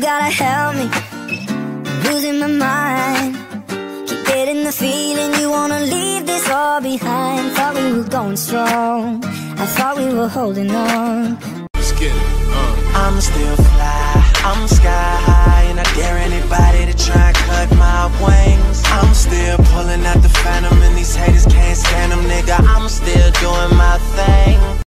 You gotta help me. Losing my mind. Keep getting the feeling you wanna leave this all behind. Thought we were going strong. I thought we were holding on. Uh. I'm still fly. I'm sky high, and I dare anybody to try and cut my wings. I'm still pulling out the phantom, and these haters can't stand them, nigga. I'm still doing